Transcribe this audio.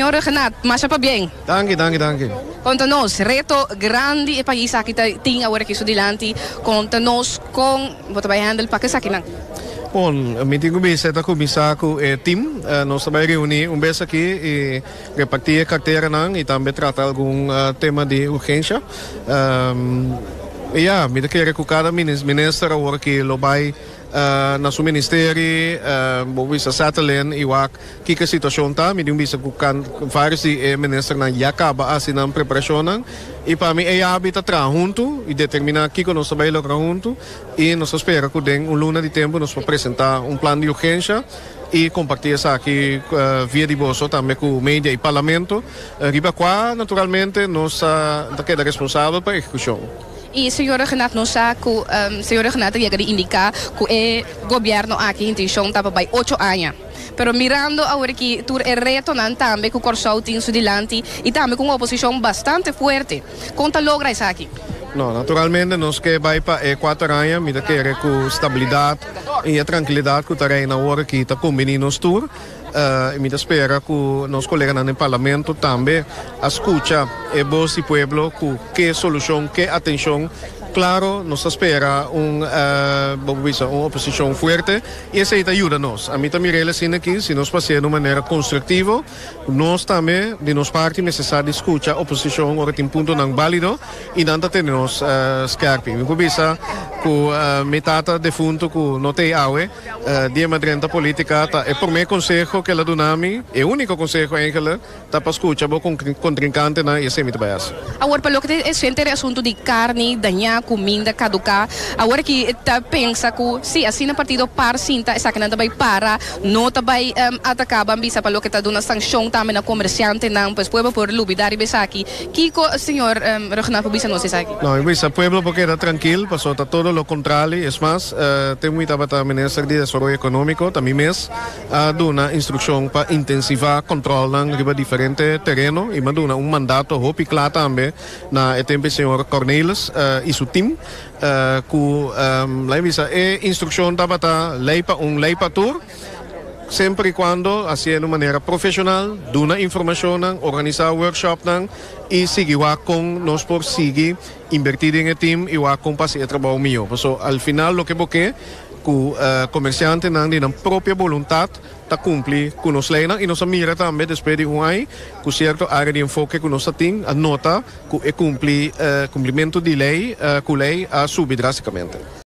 Senhor Renato, mas para bem. Danke, danke, danke. Conta-nos, reto grande e país aqui tem agora aqui dilante. Conta-nos com, vou trabalhar handle para que aqui não. Bom, meeting ko bisa ito kumisa ko eh, team uh, no sabay reuni um besa aqui e repartir carteira nang e também tratar algum uh, tema de urgência. Um, e yeah, me querer que cada ministro agora que lo vai uh, na su ministério, uh, bo bisa satelin iwak kika sitwasyon ta, mi bisa kukan vários eh, ministro na yakaba assim na preparação nang e habita tra junto e determinar kiko nos sabay lo junto e nos espera que den um luna de tempo nos apresentar um plano de urgência e compartilhar aqui uh, via de bolso também com o mídia e parlamento. Uh, riba qua, naturalmente, nós uh, queda responsável para a execução. E senhora Renato não sabe que um, senhora Renato ia indicar que o governo aqui em Tishon estava para oito anos. Pero mirando agora que tur é reto nan também que o Corsol tem dilante e também com uma oposição bastante forte. Conta logra aqui. No, naturalmente nós que vai para é quatro anos, me quer com estabilidade e a que o terreno agora que está combinando nos tour. Uh, e me espera que nossos colegas no parlamento também escuta e voz do povo que solução, que atenção claro, nos espera un, uh, una oposición fuerte y esa ayuda nos. A mí también relaciona aquí, si nos pasa de una manera constructiva, nos también, de nos parte, necesario escuchar oposición ahora en punto não válido y nada tenemos uh, scarpi. Mi kubisa ku uh, metata defunto ku no te awe, uh, madrenta política, ta, e por me consejo que la dunami, e único consejo eigenlijk, ta pa escucha bo con contrincante na esse mit bayas. Agora, pelo que é sempre assunto de carne, comida caducar. Agora que tá pensa que se assim no partido par sinta essa que vai para, não vai um, atacar bambisa para lo que está dando sanção também na comerciante não, pois pueblo por lubidar e besar aqui. Kiko, senhor um, Renato Bisa não se sabe. Não, bisa pueblo porque era tranquilo, passou tá todo lo contrário, es más, uh, tem muita bata ministra de desenvolvimento econômico, também mes, uh, duna instrução para intensivar controle riba diferente terreno e manduna um mandato hopi claro também na etempe senhor Cornelis uh, e seu team uh, ku um, lain bisa e instrução tabata leipa um leipa tour sempre e quando assim de maneira profissional, duna informação, organizar workshop nang, e seguir com nós por seguir invertir em team e com fazer trabalho meu. So, al final lo que porque que uh, comerciante nang din ang propria voluntad ta cumplir com nos leis e nos mira também depois de um ano com certo área de enfoque que nós tem a nota que é cumprir uh, cumprimento de lei uh, com lei a subir drasticamente.